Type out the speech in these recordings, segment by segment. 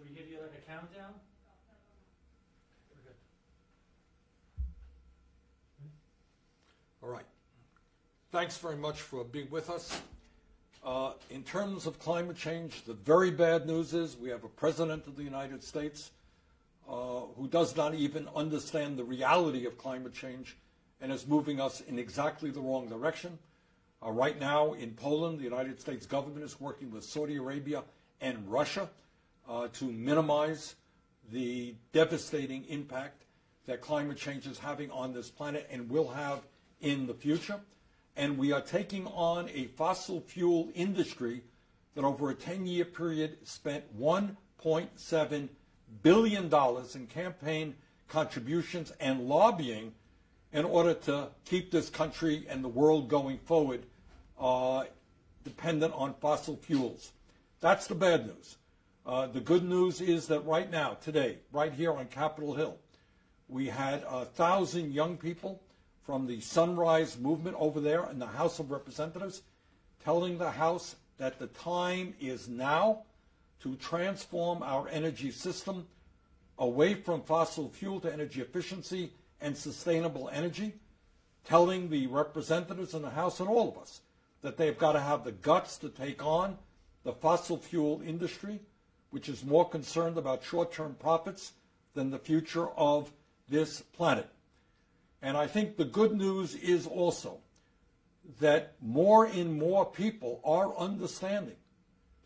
Should we give you like a countdown? We're good. All right. Thanks very much for being with us. Uh, in terms of climate change, the very bad news is we have a president of the United States uh, who does not even understand the reality of climate change and is moving us in exactly the wrong direction. Uh, right now in Poland, the United States government is working with Saudi Arabia and Russia uh, to minimize the devastating impact that climate change is having on this planet and will have in the future. And we are taking on a fossil fuel industry that over a 10 year period spent $1.7 billion in campaign contributions and lobbying in order to keep this country and the world going forward uh, dependent on fossil fuels. That's the bad news. Uh, the good news is that right now, today, right here on Capitol Hill, we had a thousand young people from the Sunrise Movement over there in the House of Representatives telling the House that the time is now to transform our energy system away from fossil fuel to energy efficiency and sustainable energy, telling the representatives in the House and all of us that they've got to have the guts to take on the fossil fuel industry, which is more concerned about short term profits than the future of this planet. And I think the good news is also that more and more people are understanding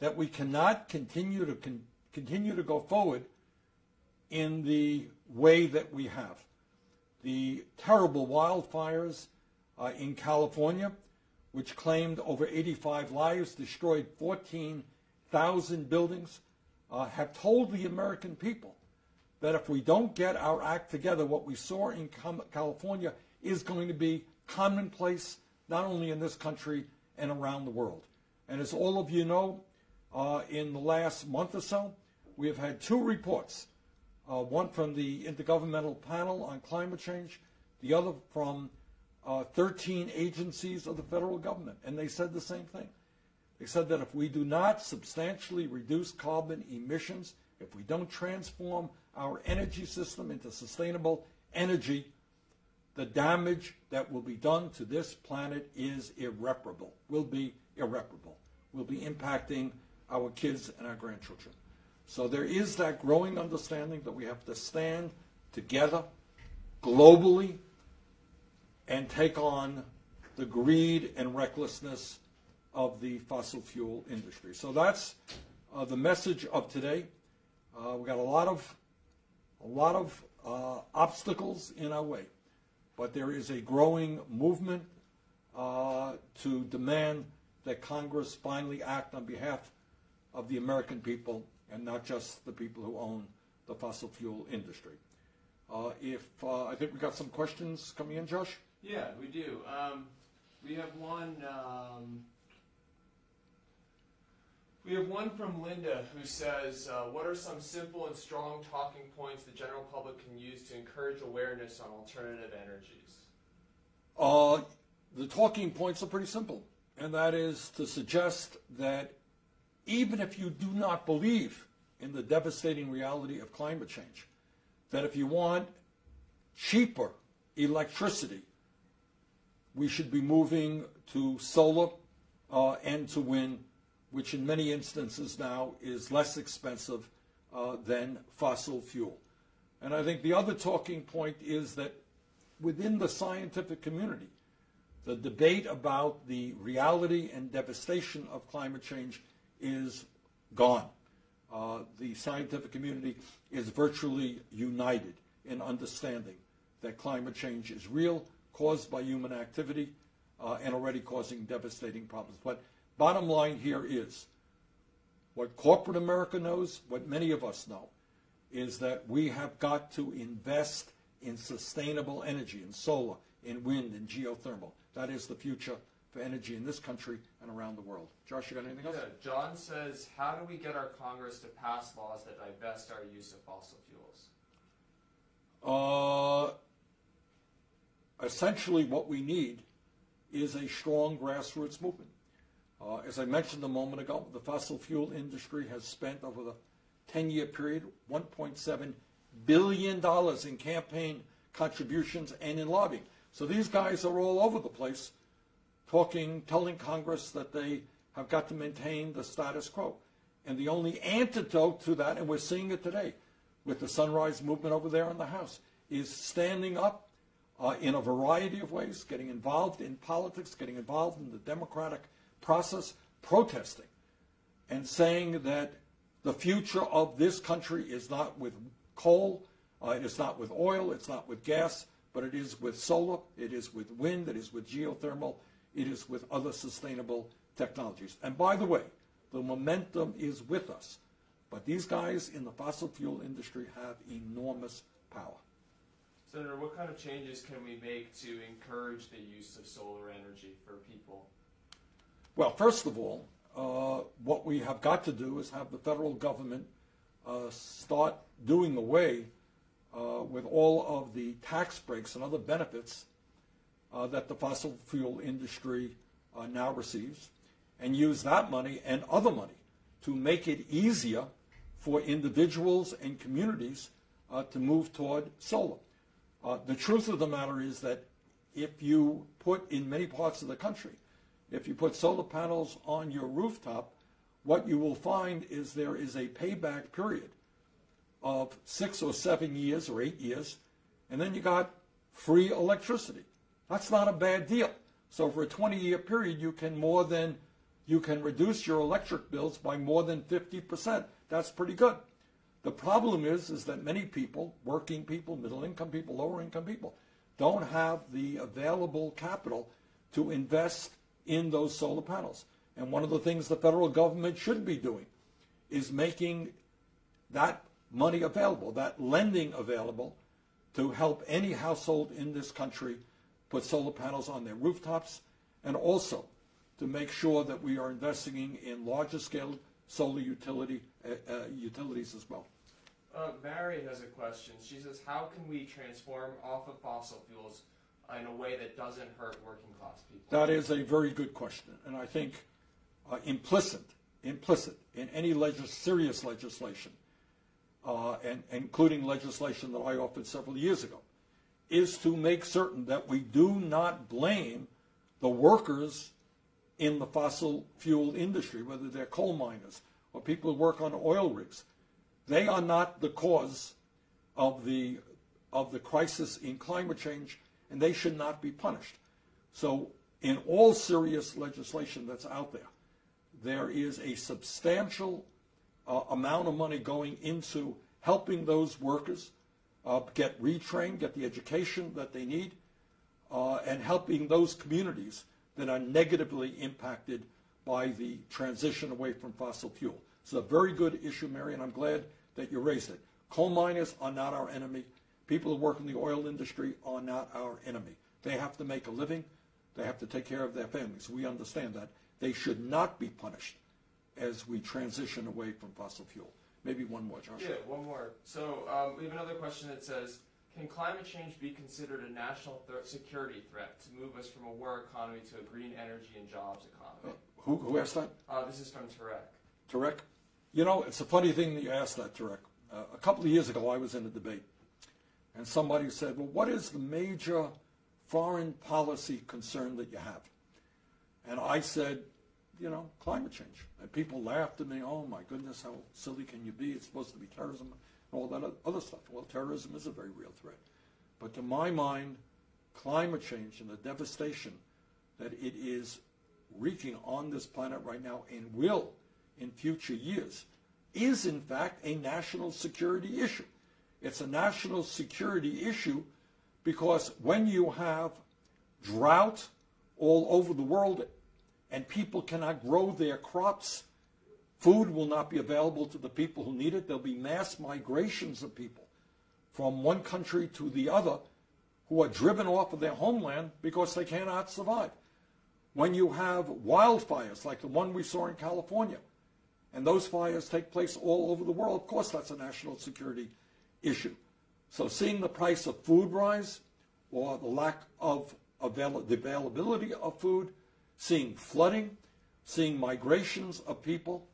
that we cannot continue to con- continue to go forward in the way that we have. The terrible wildfires uh, in California, which claimed over 85 lives, destroyed 14,000 buildings, uh, have told the American people that if we don't get our act together, what we saw in California is going to be commonplace, not only in this country and around the world. And as all of you know, uh, in the last month or so, we have had two reports uh, one from the Intergovernmental Panel on Climate Change, the other from uh, 13 agencies of the federal government. And they said the same thing. They said that if we do not substantially reduce carbon emissions, if we don't transform our energy system into sustainable energy, the damage that will be done to this planet is irreparable, will be irreparable, will be impacting our kids and our grandchildren. So there is that growing understanding that we have to stand together globally and take on the greed and recklessness of the fossil fuel industry. So that's uh, the message of today. Uh, we got a lot of a lot of uh, obstacles in our way, but there is a growing movement uh, to demand that Congress finally act on behalf of the American people and not just the people who own the fossil fuel industry. Uh, if uh, I think we got some questions coming in, Josh. Yeah, we do. Um, we have one. Um, we have one from Linda who says, uh, "What are some simple and strong talking points the general public can use to encourage awareness on alternative energies?" Uh, the talking points are pretty simple, and that is to suggest that even if you do not believe in the devastating reality of climate change, that if you want cheaper electricity, we should be moving to solar uh, and to wind, which in many instances now is less expensive uh, than fossil fuel. And I think the other talking point is that within the scientific community, the debate about the reality and devastation of climate change is gone. Uh, the scientific community is virtually united in understanding that climate change is real, caused by human activity, uh, and already causing devastating problems. But bottom line here is what corporate America knows, what many of us know, is that we have got to invest in sustainable energy, in solar, in wind, in geothermal. That is the future for energy in this country and around the world. Josh, you got anything else? Yeah, John says, how do we get our Congress to pass laws that divest our use of fossil fuels? Uh, essentially, what we need is a strong grassroots movement. Uh, as I mentioned a moment ago, the fossil fuel industry has spent over the 10 year period, $1.7 billion in campaign contributions and in lobbying. So these guys are all over the place talking, telling Congress that they have got to maintain the status quo. And the only antidote to that, and we're seeing it today with the Sunrise Movement over there in the House, is standing up uh, in a variety of ways, getting involved in politics, getting involved in the democratic process, protesting, and saying that the future of this country is not with coal, uh, it is not with oil, it's not with gas, but it is with solar, it is with wind, it is with geothermal, it is with other sustainable technologies. And by the way, the momentum is with us. But these guys in the fossil fuel industry have enormous power. Senator, what kind of changes can we make to encourage the use of solar energy for people? Well, first of all, uh, what we have got to do is have the federal government uh, start doing away uh, with all of the tax breaks and other benefits uh, that the fossil fuel industry uh, now receives and use that money and other money to make it easier for individuals and communities uh, to move toward solar. The truth of the matter is that if you put in many parts of the country, if you put solar panels on your rooftop, what you will find is there is a payback period of six or seven years or eight years, and then you got free electricity. That's not a bad deal. So for a 20-year period, you can more than you can reduce your electric bills by more than 50%. That's pretty good. The problem is, is that many people, working people, middle income people, lower income people, don't have the available capital to invest in those solar panels. And one of the things the federal government should be doing is making that money available, that lending available to help any household in this country put solar panels on their rooftops and also to make sure that we are investing in larger scale solar utility uh, uh, utilities as well. Uh, Mary has a question. She says, "How can we transform off of fossil fuels in a way that doesn't hurt working class people?" That is a very good question, and I think uh, implicit, implicit in any legis- serious legislation, uh, and including legislation that I offered several years ago, is to make certain that we do not blame the workers in the fossil fuel industry, whether they're coal miners or people who work on oil rigs. They are not the cause of the, of the crisis in climate change, and they should not be punished. So, in all serious legislation that's out there, there is a substantial uh, amount of money going into helping those workers uh, get retrained, get the education that they need, uh, and helping those communities that are negatively impacted by the transition away from fossil fuel. It's a very good issue, Mary, and I'm glad that you raised it. Coal miners are not our enemy. People who work in the oil industry are not our enemy. They have to make a living. They have to take care of their families. We understand that. They should not be punished as we transition away from fossil fuel. Maybe one more, Josh. Yeah, one more. So um, we have another question that says, can climate change be considered a national th- security threat to move us from a war economy to a green energy and jobs economy? Who, who asked that? Uh, this is from Tarek. Tarek? You know, it's a funny thing that you asked that, Tarek. Uh, a couple of years ago, I was in a debate, and somebody said, well, what is the major foreign policy concern that you have? And I said, you know, climate change. And people laughed at me, oh my goodness, how silly can you be? It's supposed to be terrorism and all that other stuff. Well, terrorism is a very real threat. But to my mind, climate change and the devastation that it is wreaking on this planet right now and will in future years is in fact a national security issue. It's a national security issue because when you have drought all over the world and people cannot grow their crops Food will not be available to the people who need it. There'll be mass migrations of people from one country to the other who are driven off of their homeland because they cannot survive. When you have wildfires like the one we saw in California, and those fires take place all over the world, of course that's a national security issue. So seeing the price of food rise or the lack of avail- the availability of food, seeing flooding, seeing migrations of people,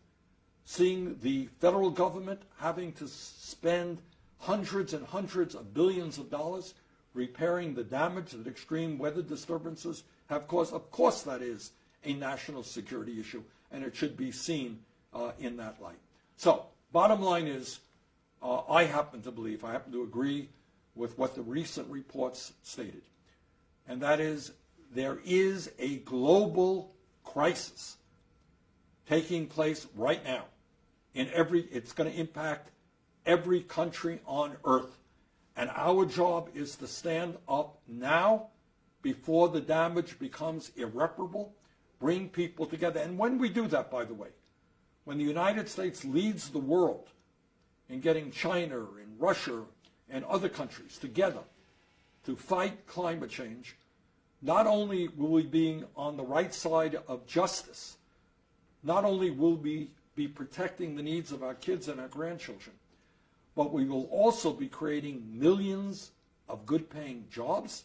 seeing the federal government having to spend hundreds and hundreds of billions of dollars repairing the damage that extreme weather disturbances have caused. Of course, that is a national security issue, and it should be seen uh, in that light. So, bottom line is, uh, I happen to believe, I happen to agree with what the recent reports stated, and that is there is a global crisis taking place right now in every it's going to impact every country on earth. And our job is to stand up now before the damage becomes irreparable bring people together. And when we do that by the way when the united states leads the world in getting china and russia and other countries together to fight climate change not only will we be on the right side of justice not only will we be protecting the needs of our kids and our grandchildren, but we will also be creating millions of good paying jobs.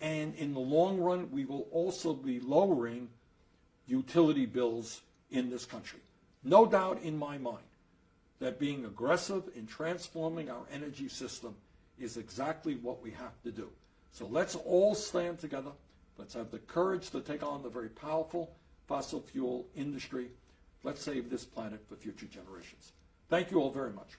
And in the long run, we will also be lowering utility bills in this country. No doubt in my mind that being aggressive in transforming our energy system is exactly what we have to do. So let's all stand together. Let's have the courage to take on the very powerful fossil fuel industry. Let's save this planet for future generations. Thank you all very much.